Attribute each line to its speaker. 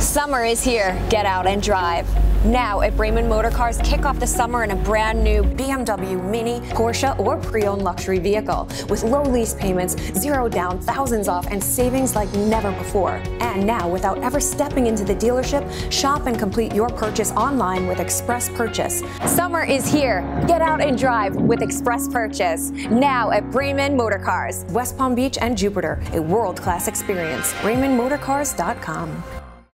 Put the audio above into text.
Speaker 1: Summer is here. Get out and drive. Now at Braman Motor Cars, kick off the summer in a brand new BMW Mini, Porsche, or pre-owned luxury vehicle with low lease payments, zero down, thousands off, and savings like never before. And now, without ever stepping into the dealership, shop and complete your purchase online with Express Purchase. Summer is here. Get out and drive with Express Purchase. Now at Braman Motor Cars, West Palm Beach and Jupiter, a world-class experience. BramanMotorcars.com.